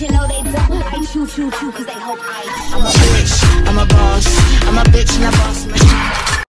Cause you know they don't. I chew, chew, chew, cause they hope I. I'm a bitch, I'm a boss. I'm a bitch and a boss.